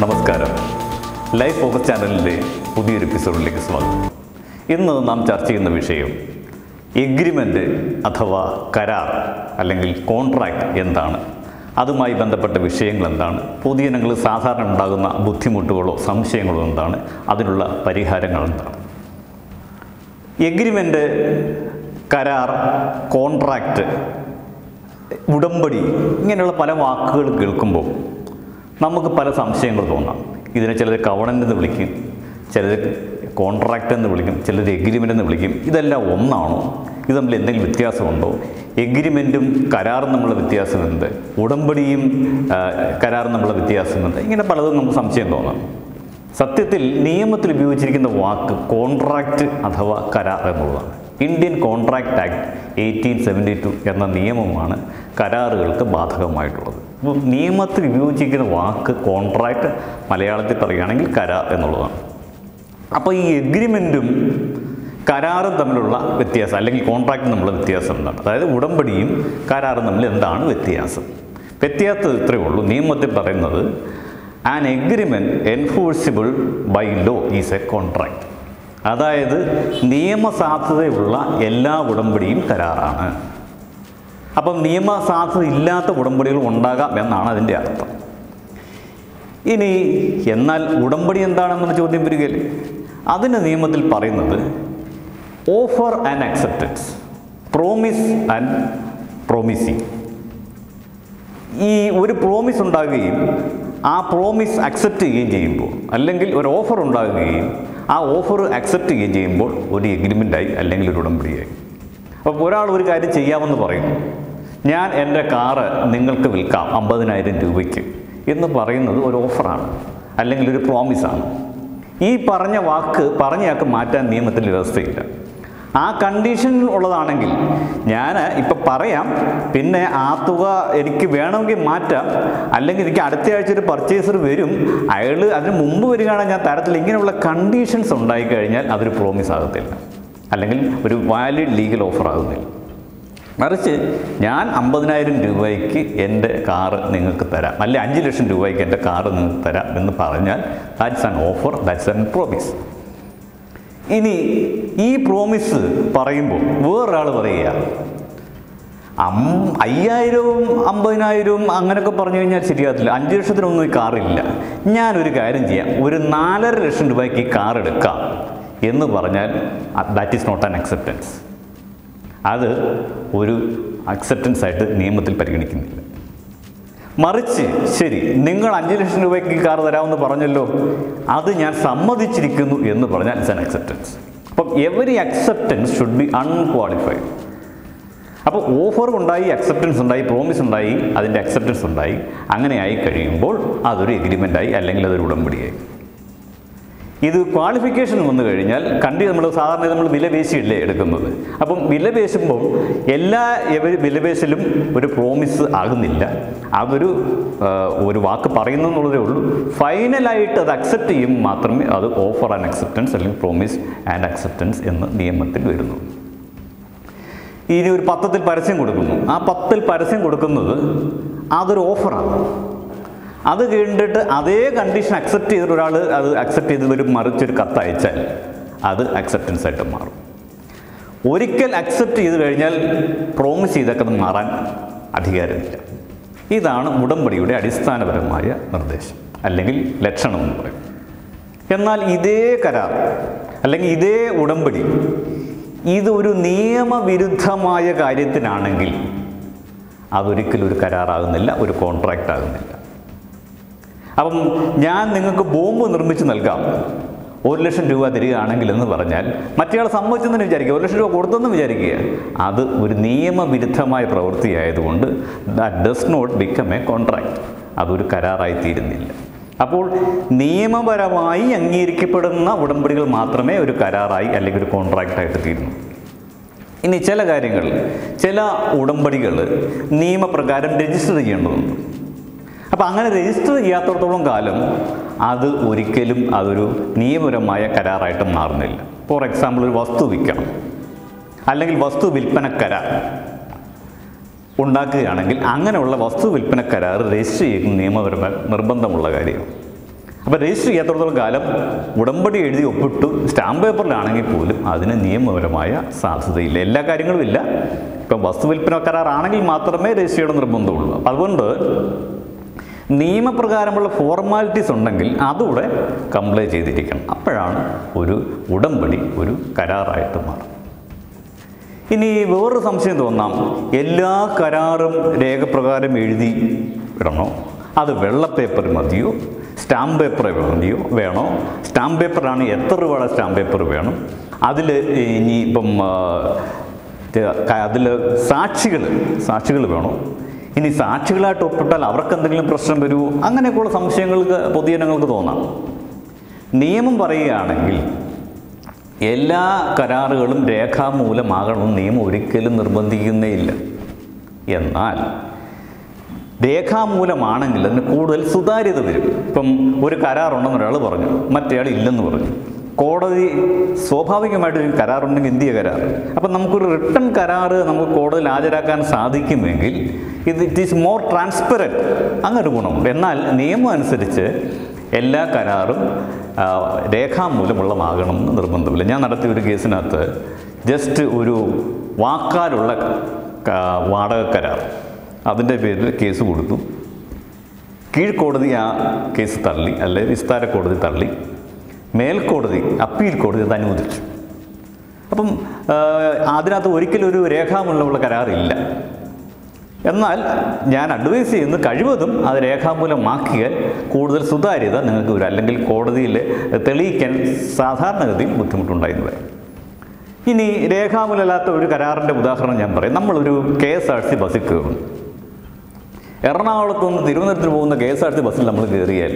നമസ്കാരം. Life focus ചാനലിന്റെ പുതിയൊരു എപ്പിസോഡിലേക്ക് സ്വാഗതം. ഇന്ന് നാം ചർച്ച ചെയ്യുന്ന വിഷയം എഗ്രിമെന്റ് അഥവാ കരാർ അല്ലെങ്കിൽ കോൺട്രാക്റ്റ് എന്താണ്? അതുമായി ബന്ധപ്പെട്ട വിഷയങ്ങൾ എന്താണ്? പൊതുജനങ്ങൾ സാധാരണ ഉണ്ടാകുന്ന ബുദ്ധിമുട്ടുകളോ സംശയങ്ങളോ എന്താണ്? അതിനുള്ള പരിഹാരങ്ങൾ എന്താണ്? എഗ്രിമെന്റ് കരാർ കോൺട്രാക്റ്റ് ഉടമ്പടി ഇങ്ങനെയുള്ള പല വാക്കുകൾ കേൾക്കുമ്പോൾ നമുക്ക് പല സംശയങ്ങൾ തോന്നാം. ഇതിനെ ചിലർ കവണന്റ് എന്ന് വിളിക്കും. ചിലർ കോൺട്രാക്റ്റ് എന്ന് വിളിക്കും. ചിലർ എഗ്രിമെന്റ് എന്ന് വിളിക്കും. ഇതെല്ലാം ഒന്നാണോ? ഇത് തമ്മിൽ എന്തെങ്കിലും വ്യത്യാസമുണ്ടോ? എഗ്രിമെന്റും കരാറും തമ്മിലുള്ള വ്യത്യാസം എന്ത്? ഉടമ്പടിയും കരാറും തമ്മിലുള്ള വ്യത്യാസം എന്ത്? ഇങ്ങനെ പലതും നമുക്ക് സംശയം തോന്നാം. സത്യത്തിൽ നിയമത്തിൽ ഉപയോഗിച്ചിരിക്കുന്ന വാക്ക് കോൺട്രാക്റ്റ് അഥവാ കരാർ എന്നുള്ളതാണ്. Indian Contract Act eighteen seventy two എന്ന നിയമമാണ് കരാറുകൾക്ക് ബാധകമായിട്ടുള്ളത്. നിയമത്തിൽ ഉപയോഗിച്ചിരിക്കുന്ന വാക്ക് കോൺട്രാക്ട് മലയാളത്തിൽ പറയുകയാണെങ്കിൽ കരാർ എന്നുള്ളതാണ്. അപ്പോൾ ഈ എഗ്രിമെന്റും കരാറും തമ്മിലുള്ള വ്യത്യാസം അല്ലെങ്കിൽ കോൺട്രാക്റ്റും തമ്മിലുള്ള വ്യത്യാസം എന്താണ്? അതായത് ഉടമ്പടിയും കരാറും തമ്മിൽ എന്താണ് വ്യത്യാസം? വ്യത്യാസം ഇത്രയേ ഉള്ളൂ. നിയമത്തിൽ പറയുന്നത് an agreement enforceable by law is a contract അതായത് നിയമസാധുതയുള്ള എല്ലാ ഉടമ്പടിയും കരാറാണ്. അപ്പം നിയമസാധുത ഇല്ലാത്ത ഉടമ്പടികൾ ഉണ്ടാകാം എന്നാണ് അതിന്റെ അർത്ഥം. ഇനി എന്നാൽ ഉടമ്പടി എന്താണെന്നുള്ള ചോദ്യം വരികയില്ലേ? അതിന് നിയമത്തിൽ പറയുന്നത് offer and acceptance promise and promising ഈ ഒരു പ്രോമിസ് ഉണ്ടാകുകയും ആ പ്രോമിസ് അക്സെപ്റ്റ് ചെയ്യുകയും ചെയ്യുമ്പോൾ അല്ലെങ്കിൽ ഒരു ഓഫർ ഉണ്ടാകുകയും ആ ഓഫർ അക്സെപ്റ്റ് ചെയ്യുകയും ചെയ്യുമ്പോൾ ഒരു എഗ്രിമെന്റായി അല്ലെങ്കിൽ ഒരു ഉടമ്പടിയായി. അപ്പോൾ ഒരാൾ ഒരു കാര്യം ചെയ്യാമെന്ന് പറയും ഞാൻ എന്റെ കാറ് നിങ്ങൾക്ക് വിൽക്കാം അമ്പതിനായിരം രൂപയ്ക്ക് എന്ന് പറയുന്നത് ഒരു ഓഫറാണ് അല്ലെങ്കിൽ ഒരു പ്രോമിസാണ്. ഈ പറഞ്ഞ വാക്ക് പറഞ്ഞയാൾക്ക് മാറ്റാൻ നിയമത്തിൽ വ്യവസ്ഥയില്ല. ആ കണ്ടീഷൻ ഉള്ളതാണെങ്കിൽ ഞാൻ ഇപ്പം പറയാം പിന്നെ ആ തുക എനിക്ക് വേണമെങ്കിൽ മാറ്റാം അല്ലെങ്കിൽ എനിക്ക് അടുത്ത ആഴ്ച ഒരു പർച്ചേസർ വരും അയാൾ അതിന് മുമ്പ് വരികയാണെങ്കിൽ ഞാൻ തരത്തിൽ ഇങ്ങനെയുള്ള കണ്ടീഷൻസ് ഉണ്ടായിക്കഴിഞ്ഞാൽ അതൊരു പ്രോമിസ് ആകത്തില്ല. അല്ലെങ്കിൽ ഒരു വാലിഡ് ലീഗൽ ഓഫർ ആകുന്നില്ല. മറിച്ച് ഞാൻ അമ്പതിനായിരം രൂപയ്ക്ക് എന്റെ കാറ് നിങ്ങൾക്ക് തരാം. അല്ലെ അഞ്ച് ലക്ഷം രൂപയ്ക്ക് എന്റെ കാറ് നിങ്ങൾക്ക് തരാം എന്ന് പറഞ്ഞാൽ that's an offer that's an promise ഇനി ഈ പ്രോമിസ് പറയുമ്പോൾ വേറൊരാൾ പറയുക അം അയ്യായിരവും അമ്പതിനായിരവും അങ്ങനെയൊക്കെ പറഞ്ഞു കഴിഞ്ഞാൽ ശരിയാകത്തില്ല. അഞ്ച് ലക്ഷത്തിനൊന്നും ഈ കാറില്ല. ഞാനൊരു കാര്യം ചെയ്യാം. ഒരു നാലര ലക്ഷം രൂപയ്ക്ക് ഈ കാർ എടുക്കാം. എന്ന് പറഞ്ഞാൽ that is not an acceptance അത് ഒരു അക്സെപ്റ്റൻസ് ആയിട്ട് നിയമത്തിൽ പരിഗണിക്കുന്നില്ല. മറിച്ച് ശരി നിങ്ങൾ അഞ്ച് ലക്ഷം രൂപയ്ക്ക് കാർ തരാമെന്ന് പറഞ്ഞല്ലോ. അത് ഞാൻ സമ്മതിച്ചിരിക്കുന്നു എന്ന് പറഞ്ഞാൽ ഇറ്റ്സ് ആൻ അക്സെപ്റ്റൻസ് അപ്പം every acceptance should be unqualified അപ്പോൾ ഓഫർ ഉണ്ടായി അക്സെപ്റ്റൻസ് ഉണ്ടായി പ്രോമിസ് ഉണ്ടായി അതിന്റെ അക്സെപ്റ്റൻസ് ഉണ്ടായി അങ്ങനെ ആയി കഴിയുമ്പോൾ അതൊരു എഗ്രിമെന്റായി അല്ലെങ്കിൽ അതൊരു ഉടമ്പടിയായി. ഇത് ക്വാളിഫിക്കേഷൻ വന്നു കഴിഞ്ഞാൽ കണ്ടി നമ്മൾ സാധാരണ നമ്മൾ വിലപേശിയല്ലേ എടുക്കുന്നത്. അപ്പം വിലപേശുമ്പോൾ എല്ലാ വിലപേശലും ഒരു പ്രോമിസ് ആകുന്നില്ല. അതൊരു ഒരു വാക്ക് പറയുന്നു എന്നുള്ളതേ ഉള്ളൂ ഫൈനലായിട്ട് അത് അക്സെപ്റ്റ് ചെയ്യും മാത്രമേ അത് ഓഫർ ആൻഡ് അക്സെപ്റ്റൻസ് അല്ലെങ്കിൽ പ്രോമിസ് ആൻഡ് അക്സെപ്റ്റൻസ് എന്ന് നിയമത്തിൽ വരുന്നു. ഇനി ഒരു പത്രത്തിൽ പരസ്യം കൊടുക്കുന്നു. ആ പത്തിൽ പരസ്യം കൊടുക്കുന്നത് അതൊരു ഓഫറാണ് അത് കണ്ടിട്ട് അതേ കണ്ടീഷൻ അക്സെപ്റ്റ് ചെയ്തിട്ട് ഒരാൾ അത് അക്സെപ്റ്റ് ചെയ്ത് ഒരു മറിച്ചൊരു കത്ത് അയച്ചാൽ അത് അക്സെപ്റ്റൻസ് ആയിട്ട് മാറും. ഒരിക്കൽ അക്സെപ്റ്റ് ചെയ്ത് കഴിഞ്ഞാൽ പ്രോമിസ് ചെയ്തൊക്കെ മാറാൻ അധികാരമില്ല. ഇതാണ് ഉടമ്പടിയുടെ അടിസ്ഥാനപരമായ നിർദ്ദേശം. അല്ലെങ്കിൽ ലക്ഷണം എന്ന് പറയും. എന്നാൽ ഇതേ കരാർ അല്ലെങ്കിൽ ഇതേ ഉടമ്പടി ഇതൊരു നിയമവിരുദ്ധമായ കാര്യത്തിനാണെങ്കിൽ അതൊരിക്കലും ഒരു കരാറാകുന്നില്ല ഒരു കോൺട്രാക്റ്റ് ആകുന്നില്ല. അപ്പം ഞാൻ നിങ്ങൾക്ക് ബോംബ് നിർമ്മിച്ച് നൽകാം. ഒരു ലക്ഷം രൂപ തരികയാണെങ്കിൽ എന്ന് പറഞ്ഞാൽ മറ്റേയാൾ സമ്മതിച്ചെന്ന് വിചാരിക്കുക. ഒരു ലക്ഷം രൂപ കൊടുത്തെന്ന് വിചാരിക്കുക. അത് ഒരു നിയമവിരുദ്ധമായ പ്രവൃത്തിയായതുകൊണ്ട് that does not become a contract അതൊരു കരാറായി തീരുന്നില്ല. അപ്പോൾ നിയമപരമായി അംഗീകരിക്കപ്പെടുന്ന ഉടമ്പടികൾ മാത്രമേ ഒരു കരാറായി അല്ലെങ്കിൽ ഒരു കോൺട്രാക്റ്റായിട്ട് തീരുന്നു. ഇനി ചില കാര്യങ്ങൾ ചില ഉടമ്പടികൾ നിയമപ്രകാരം രജിസ്റ്റർ ചെയ്യേണ്ടതുണ്ട്. അപ്പോൾ അങ്ങനെ രജിസ്റ്റർ ചെയ്യാത്തടത്തോളം കാലം അത് ഒരിക്കലും അതൊരു നിയമപരമായ കരാറായിട്ട് മാറുന്നില്ല. ഫോർ എക്സാമ്പിൾ ഒരു വസ്തു വിൽക്കണം. അല്ലെങ്കിൽ വസ്തു വിൽപ്പന കരാർ ഉണ്ടാക്കുകയാണെങ്കിൽ അങ്ങനെയുള്ള വസ്തു വിൽപ്പന കരാർ രജിസ്റ്റർ ചെയ്യുന്ന നിയമപരമായ നിർബന്ധമുള്ള കാര്യമാണ് അപ്പോൾ രജിസ്റ്റർ ചെയ്യാത്തടത്തോളം കാലം ഉടമ്പടി എഴുതി ഒപ്പിട്ടു സ്റ്റാമ്പ് പേപ്പറിലാണെങ്കിൽ പോലും അതിന് നിയമപരമായ സാധ്യതയില്ല. എല്ലാ കാര്യങ്ങളും ഇല്ല. ഇപ്പം വസ്തു വിൽപ്പന കരാറാണെങ്കിൽ മാത്രമേ രജിസ്റ്റർ ചെയ്യേണ്ട നിർബന്ധമുള്ളൂ. അതുകൊണ്ട് നിയമപ്രകാരമുള്ള ഫോർമാലിറ്റീസ് ഉണ്ടെങ്കിൽ അതുകൂടെ കംപ്ലൈ ചെയ്തിരിക്കണം. അപ്പോഴാണ് ഒരു ഉടമ്പടി ഒരു കരാറായിട്ട് മാറും ഇനി വേറൊരു സംശയം തോന്നാം. എല്ലാ കരാറും രേഖപ്രകാരം എഴുതി ഇടണോ അത് വെള്ള പേപ്പർ മതിയോ? സ്റ്റാമ്പ് പേപ്പർ മതിയോ? വേണോ? സ്റ്റാമ്പ് പേപ്പറാണ് എത്ര രൂപയുടെ സ്റ്റാമ്പ് പേപ്പർ വേണം? അതിൽ ഇനി ഇപ്പം അതിൽ സാക്ഷികൾ സാക്ഷികൾ വേണോ? ഇനി സാക്ഷികളായിട്ട് ഒപ്പിട്ടാൽ അവർക്ക് എന്തെങ്കിലും പ്രശ്നം വരുമോ അങ്ങനെയൊക്കെയുള്ള സംശയങ്ങൾക്ക് പൊതുജനങ്ങൾക്ക് തോന്നാം. നിയമം പറയുകയാണെങ്കിൽ എല്ലാ കരാറുകളും രേഖാമൂലമാകണമെന്ന് നിയമം ഒരിക്കലും നിർബന്ധിക്കുന്നേയില്ല എന്നാൽ രേഖാമൂലമാണെങ്കിൽ അതിന് കൂടുതൽ സുതാര്യത വരും. ഇപ്പം ഒരു കരാറുണ്ടെന്ന് ഒരാൾ പറഞ്ഞു മറ്റേയാൾ ഇല്ലെന്ന് പറഞ്ഞു. കോടതി സ്വാഭാവികമായിട്ട് ഒരു കരാറുണ്ടെങ്കിൽ ഇന്ത്യ കരാർ അപ്പം നമുക്കൊരു റിട്ടേൺ കരാറ് നമുക്ക് കോടതിയിൽ ഹാജരാക്കാൻ സാധിക്കുമെങ്കിൽ ഇത് ഇറ്റ് ഈസ് മോർ ട്രാൻസ്പെറന്റ് അങ്ങനൊരു ഗുണമുണ്ട് എന്നാൽ നിയമം അനുസരിച്ച് എല്ലാ കരാറും രേഖാമൂലമുള്ളതാകണമെന്ന് നിർബന്ധമില്ല. ഞാൻ നടത്തിയ ഒരു കേസിനകത്ത് ജസ്റ്റ് ഒരു വാക്കാലുള്ള വാടക കരാർ. അതിന്റെ പേരിൽ കേസ് കൊടുത്തു. കീഴ്ക്കോടതി ആ കേസ് തള്ളി അല്ലെ വിസ്താര കോടതി തള്ളി. മേൽക്കോടതി അപ്പീൽ കോടതി അത് അനുവദിച്ചു. അപ്പം അതിനകത്ത് ഒരിക്കലും ഒരു രേഖാമൂലമുള്ള കരാറില്ല. എന്നാൽ ഞാൻ അഡ്വൈസ് ചെയ്യുന്നത് കഴിവതും അത് രേഖാമൂലമാക്കിയാൽ കൂടുതൽ സുതാര്യത നിങ്ങൾക്ക് വരും. അല്ലെങ്കിൽ കോടതിയിൽ തെളിയിക്കാൻ സാധാരണഗതിയിൽ ബുദ്ധിമുട്ടുണ്ടായിരുന്നു വരും. ഇനി രേഖാമൂലമല്ലാത്ത ഒരു കരാറിന്റെ ഉദാഹരണം ഞാൻ പറയും. നമ്മളൊരു കെ എസ് ആർ സി ബസ്സിൽ കയറും എറണാകുളത്ത് നിന്ന് തിരുവനന്തപുരത്തിന് പോകുന്ന കെ എസ് ആർ സി ബസ്സിൽ നമ്മൾ കയറിയാൽ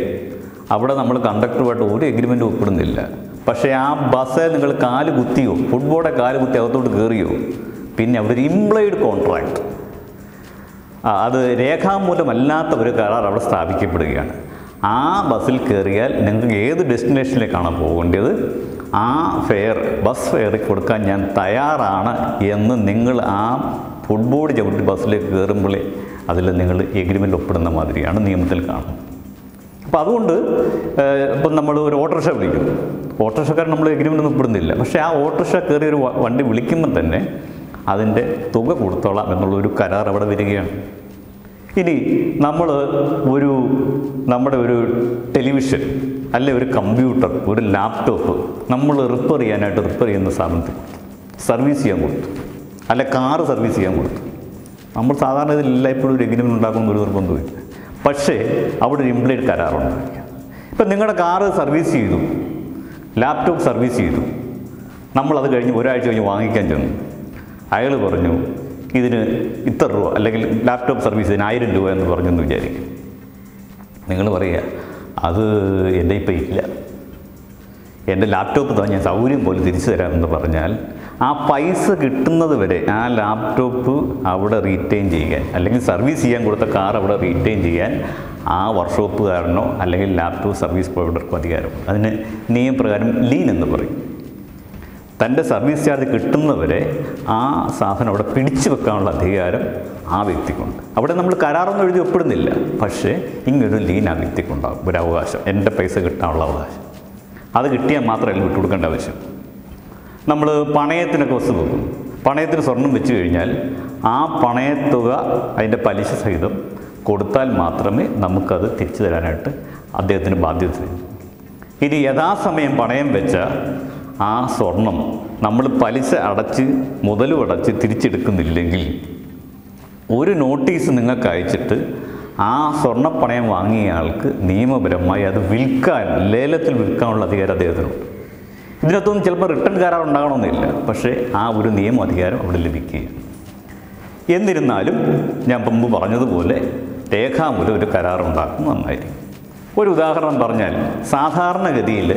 അവിടെ നമ്മൾ കണ്ടക്ടറുമായിട്ട് ഒരു എഗ്രിമെന്റും ഒപ്പിടുന്നില്ല. പക്ഷേ ആ ബസ്സെ നിങ്ങൾ കാൽ കുത്തിയോ ഫുട്ബോളെ കാൽ കുത്തി അകത്തോട്ട് കയറിയോ പിന്നെ അവിടെ ഒരു ഇംപ്ലോയിഡ് കോൺട്രാക്ട് അത് രേഖാമൂലമല്ലാത്ത ഒരു കരാർ അവിടെ സ്ഥാപിക്കപ്പെടുകയാണ്. ആ ബസ്സിൽ കയറിയാൽ നിങ്ങൾക്ക് ഏത് ഡെസ്റ്റിനേഷനിലേക്കാണ് പോകേണ്ടത്? ആ ഫെയർ ബസ് ഫെയർ കൊടുക്കാൻ ഞാൻ തയ്യാറാണ് എന്ന് നിങ്ങൾ ആ ഫുട്ബോൾ ചവിട്ടി ബസ്സിലേക്ക് കയറുമ്പോഴേ അതിൽ നിങ്ങൾ എഗ്രിമെന്റ് ഒപ്പിടുന്ന മാതിരിയാണ് നിയമത്തിൽ കാണുന്നത്. അപ്പോൾ അതുകൊണ്ട് ഇപ്പം നമ്മൾ ഒരു ഓട്ടോറിക്ഷ വിളിക്കും. ഓട്ടോറിക്ഷക്കാരൻ നമ്മൾ എഗ്രിമെന്റ് ഒന്നും ഒപ്പിടുന്നില്ല പക്ഷേ ആ ഓട്ടോറിക്ഷ കയറി ഒരു വണ്ടി വിളിക്കുമ്പോൾ തന്നെ അതിന്റെ തുക കൊടുത്തോളാം എന്നുള്ളൊരു കരാർ അവിടെ വരികയാണ്. ഇനി നമ്മൾ ഒരു നമ്മുടെ ഒരു ടെലിവിഷൻ അല്ലെ ഒരു കമ്പ്യൂട്ടർ ഒരു ലാപ്ടോപ്പ് നമ്മൾ റിപ്പയർ ചെയ്യാനായിട്ട് റിപ്പയർ ചെയ്യുന്ന സ്ഥാപനത്തിൽ സർവീസ് ചെയ്യാൻ കൊടുത്തു. അല്ലെ കാറ് സർവീസ് ചെയ്യാൻ കൊടുത്തു. നമ്മൾ സാധാരണ ഇതിൽ എല്ലായ്പ്പോഴും ഒരു എഗ്രിമെന്റ് ഉണ്ടാക്കുന്ന ഒരു നിർബന്ധമില്ല പക്ഷേ അവിടെ ഒരു ഇംപ്ലീഡ് കരാറുണ്ടായിരിക്കാം ഇപ്പം നിങ്ങളുടെ കാറ് സർവീസ് ചെയ്തു. ലാപ്ടോപ്പ് സർവീസ് ചെയ്തു. നമ്മളത് കഴിഞ്ഞ് ഒരാഴ്ച കഴിഞ്ഞ് വാങ്ങിക്കാൻ ചെന്നു. അയാൾ പറഞ്ഞു ഇതിന് ഇത്ര രൂപ അല്ലെങ്കിൽ ലാപ്ടോപ്പ് സർവീസ് ഇതിന് ആയിരം രൂപ എന്ന് പറഞ്ഞെന്ന് വിചാരിക്കും. നിങ്ങൾ പറയുക അത് എന്റെ ഇപ്പം ഇല്ല. എന്റെ ലാപ്ടോപ്പ് തന്നെ സൗകര്യം പോലെ തിരിച്ചു തരാമെന്ന് പറഞ്ഞാൽ ആ പൈസ കിട്ടുന്നത് വരെ ആ ലാപ്ടോപ്പ് അവിടെ റീറ്റെയിൻ ചെയ്യാൻ അല്ലെങ്കിൽ സർവീസ് ചെയ്യാൻ കൊടുത്ത കാർ അവിടെ റീറ്റെയിൻ ചെയ്യാൻ ആ വർക്ക്ഷോപ്പുകാരനോ അല്ലെങ്കിൽ ലാപ്ടോപ്പ് സർവീസ് പ്രൊവൈഡർക്കോ അധികാരം അതിന് നിയമപ്രകാരം ലീൻ എന്ന് പറയും. തന്റെ സർവീസ് ചാർജ് കിട്ടുന്നവരെ ആ സാധനം അവിടെ പിടിച്ചു വെക്കാനുള്ള അധികാരം ആ വ്യക്തിക്കുണ്ട്. അവിടെ നമ്മൾ കരാറൊന്നും എഴുതി ഒപ്പിടുന്നില്ല. പക്ഷേ ഇങ്ങനൊരു ലീൻ ആ വ്യക്തിക്കുണ്ടാകും. ഒരു അവകാശം. എന്റെ പൈസ കിട്ടാനുള്ള അവകാശം. അത് കിട്ടിയാൽ മാത്രമല്ല വിട്ടുകൊടുക്കേണ്ട ആവശ്യം. നമ്മൾ പണയത്തിനൊക്കെ വസ്തു വെക്കും പണയത്തിന് സ്വർണം വെച്ച് കഴിഞ്ഞാൽ ആ പണയത്തുക അതിന്റെ പലിശ സഹിതം കൊടുത്താൽ മാത്രമേ നമുക്കത് തിരിച്ചു തരാനായിട്ട് അദ്ദേഹത്തിന് ബാധ്യത. ഇനി യഥാസമയം പണയം വെച്ച ആ സ്വർണം നമ്മൾ പലിശ അടച്ച് മുതലും അടച്ച് തിരിച്ചെടുക്കുന്നില്ലെങ്കിൽ ഒരു നോട്ടീസ് നിങ്ങൾക്ക് അയച്ചിട്ട് ആ സ്വർണപ്പണയം വാങ്ങിയ ആൾക്ക് നിയമപരമായി അത് വിൽക്കാൻ ലേലത്തിൽ വിൽക്കാനുള്ള അധികാരം അദ്ദേഹത്തിനുണ്ട് ഇതിനകത്തൊന്നും ചിലപ്പോൾ റിട്ടേൺ കരാർ ഉണ്ടാകണമെന്നില്ല പക്ഷേ ആ ഒരു നിയമ അധികാരം അവിടെ ലഭിക്കുകയാണ്. എന്നിരുന്നാലും ഞാൻ മുമ്പ് പറഞ്ഞതുപോലെ രേഖാമൂലം ഒരു കരാർ ഉണ്ടാക്കും നന്നായിരിക്കും. ഒരു ഉദാഹരണം പറഞ്ഞാൽ സാധാരണഗതിയിൽ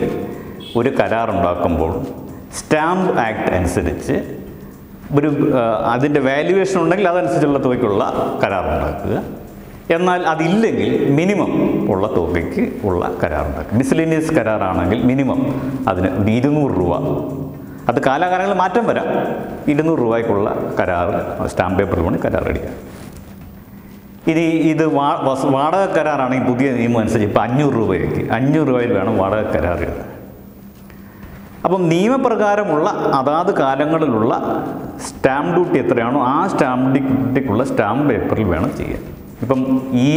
ഒരു കരാറുണ്ടാക്കുമ്പോൾ സ്റ്റാമ്പ് ആക്ട് അനുസരിച്ച് ഒരു അതിന്റെ വാല്യുവേഷൻ ഉണ്ടെങ്കിൽ അതനുസരിച്ചുള്ള തുകയ്ക്കുള്ള കരാറുണ്ടാക്കുക. എന്നാൽ അതില്ലെങ്കിൽ മിനിമം ഉള്ള തുകയ്ക്ക് ഉള്ള കരാർ മിസ്ലിനിയസ് കരാറാണെങ്കിൽ മിനിമം അതിന് ഇരുന്നൂറ് രൂപ. അത് കാലാകാലങ്ങളിൽ മാറ്റം വരാം. ഇരുന്നൂറ് രൂപയ്ക്കുള്ള കരാർ സ്റ്റാമ്പ് പേപ്പർ വേണമെങ്കിൽ കരാർ അടിക്കുക ഇനി ഇത് വാ വാടക കരാറാണെങ്കിൽ പുതിയ നിയമം അനുസരിച്ച് ഇപ്പോൾ അഞ്ഞൂറ് രൂപയ്ക്ക് അഞ്ഞൂറ് രൂപയിൽ വേണം വാടക കരാർ എഴുതാൻ അപ്പം നിയമപ്രകാരമുള്ള അതാത് കാലങ്ങളിലുള്ള സ്റ്റാമ്പ് ഡ്യൂട്ടി എത്രയാണോ ആ സ്റ്റാമ്പ് ഡ്യൂട്ടിക്കുള്ള സ്റ്റാമ്പ് പേപ്പറിൽ വേണം ചെയ്യാൻ. ഇപ്പം ഈ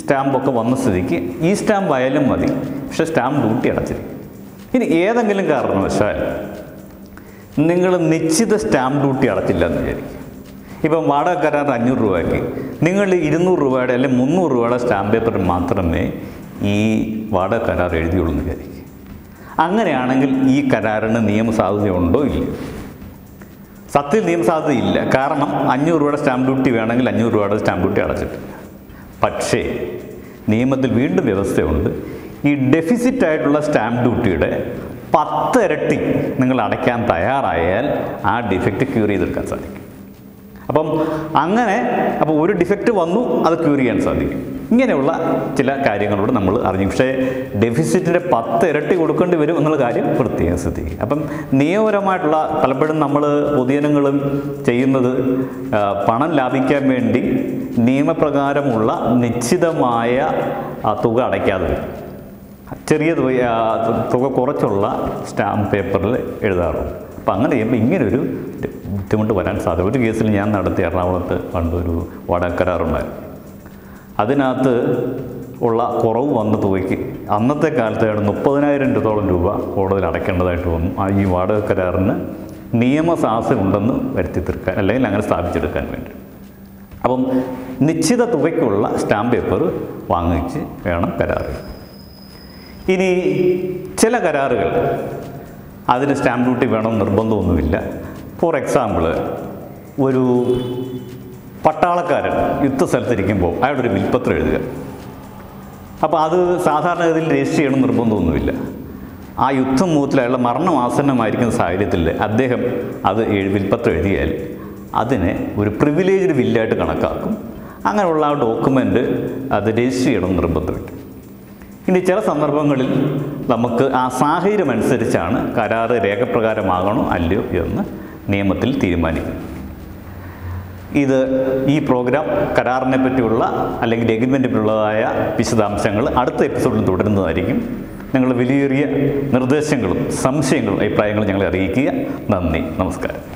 സ്റ്റാമ്പൊക്കെ വന്ന സ്ഥിതിക്ക് ഈ സ്റ്റാമ്പ് ആയാലും മതി. പക്ഷെ സ്റ്റാമ്പ് ഡ്യൂട്ടി അടച്ചിരിക്കും ഇനി ഏതെങ്കിലും കാരണവശാൽ നിങ്ങൾ നിശ്ചിത സ്റ്റാമ്പ് ഡ്യൂട്ടി അടച്ചില്ല എന്ന് വിചാരിക്കും ഇപ്പം വാടക കരാർ അഞ്ഞൂറ് രൂപയ്ക്ക്. നിങ്ങൾ ഇരുന്നൂറ് രൂപയുടെ അല്ലെങ്കിൽ മുന്നൂറ് രൂപയുടെ സ്റ്റാമ്പ് പേപ്പറിൽ മാത്രമേ ഈ വാടക കരാർ എഴുതിയുള്ളൂ എന്ന് വിചാരിക്കും അങ്ങനെയാണെങ്കിൽ ഈ കരാറിന് നിയമസാധുതയുണ്ടോ ഇല്ലയോ? സത്യത്തിൽ നിയമസാധ്യതയില്ല കാരണം അഞ്ഞൂറ് രൂപയുടെ സ്റ്റാമ്പ് ഡ്യൂട്ടി വേണമെങ്കിൽ അഞ്ഞൂറ് രൂപയുടെ സ്റ്റാമ്പ് ഡ്യൂട്ടി അടച്ചിട്ട്. പക്ഷേ നിയമത്തിൽ വീണ്ടും വ്യവസ്ഥയുണ്ട്. ഈ ഡെഫിസിറ്റായിട്ടുള്ള സ്റ്റാമ്പ് ഡ്യൂട്ടിയുടെ പത്തിരട്ടി നിങ്ങൾ അടയ്ക്കാൻ തയ്യാറായാൽ ആ ഡിഫക്റ്റ് ക്യൂർ ചെയ്തെടുക്കാൻ സാധിക്കും. അപ്പം അങ്ങനെ അപ്പോൾ ഒരു ഡിഫക്റ്റ് വന്നു അത് ക്യൂർ ചെയ്യാൻ സാധിക്കും. ഇങ്ങനെയുള്ള ചില കാര്യങ്ങളോട് നമ്മൾ അറിഞ്ഞു. പക്ഷേ ഡെഫിസിറ്റിന്റെ പത്ത് ഇരട്ടി കൊടുക്കേണ്ടി വരും എന്നുള്ള കാര്യം പ്രത്യേകം ശ്രദ്ധിക്കുക. അപ്പം നിയമപരമായിട്ടുള്ള പലപ്പോഴും നമ്മൾ പൊതുജനങ്ങളും ചെയ്യുന്നത് പണം ലാഭിക്കാൻ വേണ്ടി നിയമപ്രകാരമുള്ള നിശ്ചിതമായ തുക അടയ്ക്കാതെ വരും. ചെറിയ തുക കുറച്ചുള്ള സ്റ്റാമ്പ് പേപ്പറിൽ എഴുതാറുണ്ട് അപ്പം അങ്ങനെ ചെയ്യുമ്പോൾ ഇങ്ങനൊരു ബുദ്ധിമുട്ട് വരാൻ സാധ്യത. ഒരു കേസിൽ ഞാൻ നടത്തി എറണാകുളത്ത് പണ്ടൊരു വാടക കരാറുണ്ടായിരുന്നു അതിനകത്ത് ഉള്ള കുറവ് വന്ന തുകയ്ക്ക് അന്നത്തെ കാലത്ത് ഏതാണ്ട് മുപ്പതിനായിരം രൂപത്തോളം രൂപ കൂടുതൽ അടയ്ക്കേണ്ടതായിട്ട് വന്നു. ആ ഈ വാടക കരാറിന് നിയമസാഹസം ഉണ്ടെന്ന് വരുത്തി തീർക്കാൻ അല്ലെങ്കിൽ അങ്ങനെ സ്ഥാപിച്ചെടുക്കാൻ വേണ്ടി. അപ്പം നിശ്ചിത തുകയ്ക്കുള്ള സ്റ്റാമ്പ് പേപ്പർ വാങ്ങിച്ച് വേണം കരാറുകൾ ഇനി ചില കരാറുകൾ അതിന് സ്റ്റാമ്പ് ഡ്യൂട്ടി വേണം നിർബന്ധമൊന്നുമില്ല. ഫോർ എക്സാമ്പിൾ ഒരു പട്ടാളക്കാരൻ യുദ്ധസ്ഥലത്തിരിക്കുമ്പോൾ അയാളൊരു വിൽപ്പത്രം എഴുതുക. അപ്പോൾ അത് സാധാരണഗതിയിൽ രജിസ്റ്റർ ചെയ്യണം നിർബന്ധമൊന്നുമില്ല. ആ യുദ്ധം മൂത്തിൽ അയാളുടെ മരണമാസന്നമായിരിക്കുന്ന സാഹചര്യത്തിൽ അദ്ദേഹം അത് വിൽപ്പത്രം എഴുതിയാൽ അതിനെ ഒരു പ്രിവിലേജ്ഡ് വില്ലായിട്ട് കണക്കാക്കും. അങ്ങനെയുള്ള ആ ഡോക്യുമെന്റ് അത് രജിസ്റ്റർ ചെയ്യണം നിർബന്ധമില്ല. ഇനി ചില സന്ദർഭങ്ങളിൽ നമുക്ക് ആ സാഹചര്യം അനുസരിച്ചാണ് കരാറ് രേഖപ്രകാരമാകണോ അല്ലയോ എന്ന് നിയമത്തിൽ തീരുമാനിക്കും. ഇത് ഈ പ്രോഗ്രാം കരാറിനെ പറ്റിയുള്ള അല്ലെങ്കിൽ എഗ്രിമെന്റിനെ പറ്റിയുള്ളതായ വിശദാംശങ്ങൾ അടുത്ത എപ്പിസോഡിൽ തുടരുന്നതായിരിക്കും. നിങ്ങൾ വിലയേറിയ നിർദ്ദേശങ്ങളും സംശയങ്ങളും അഭിപ്രായങ്ങളും ഞങ്ങളെ അറിയിക്കുക. നന്ദി. നമസ്കാരം.